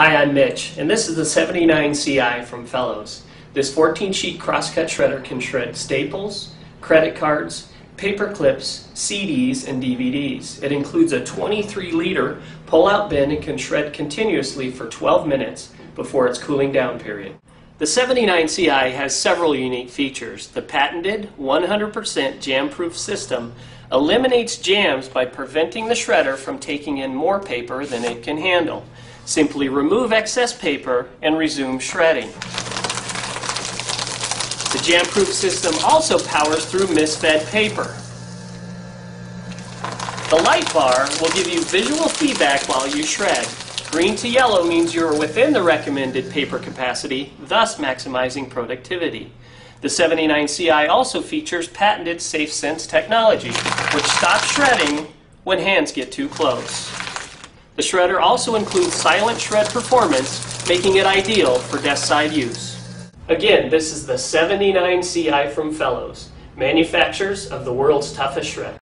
Hi, I'm Mitch, and this is the 79 CI from Fellowes. This 14-sheet crosscut shredder can shred staples, credit cards, paper clips, CDs, and DVDs. It includes a 23-liter pull-out bin and can shred continuously for 12 minutes before its cooling down period. The 79 CI has several unique features. The patented 100% jam-proof system eliminates jams by preventing the shredder from taking in more paper than it can handle. Simply remove excess paper and resume shredding. The jam-proof system also powers through misfed paper. The light bar will give you visual feedback while you shred. Green to yellow means you are within the recommended paper capacity, thus maximizing productivity. The 79CI also features patented SafeSense technology, which stops shredding when hands get too close. The shredder also includes silent shred performance, making it ideal for desk side use. Again, this is the 79CI from Fellowes, manufacturers of the world's toughest shredder.